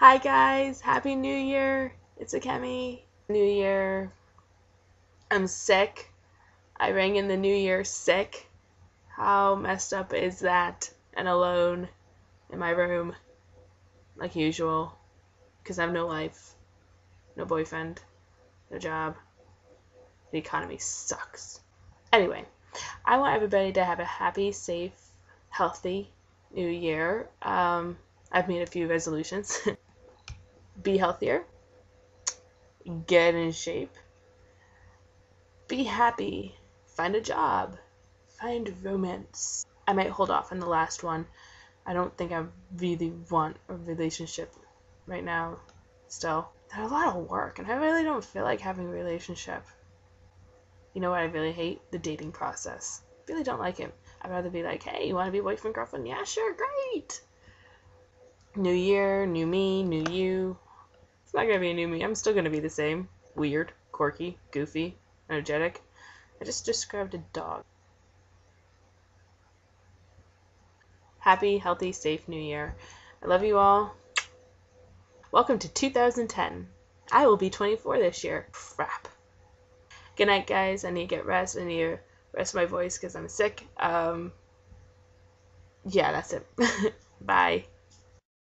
Hi guys, happy new year. It's Akemi. New year. I'm sick. I rang in the new year sick. How messed up is that? And alone in my room like usual because I have no life, no boyfriend, no job. The economy sucks. Anyway, I want everybody to have a happy, safe, healthy new year. Um, I've made a few resolutions. Be healthier, get in shape, be happy, find a job, find romance. I might hold off on the last one. I don't think I really want a relationship right now still. They're a lot of work, and I really don't feel like having a relationship. You know what I really hate? The dating process. Really don't like it. I'd rather be like, hey, you want to be boyfriend, girlfriend? Yeah, sure, great. New year, new me, new you. It's not gonna be a new me. I'm still gonna be the same. Weird, quirky, goofy, energetic. I just described a dog. Happy, healthy, safe new year. I love you all. Welcome to 2010. I will be 24 this year. Crap. Good night, guys. I need to get rest. I need to rest my voice because I'm sick. Um, yeah, that's it. Bye.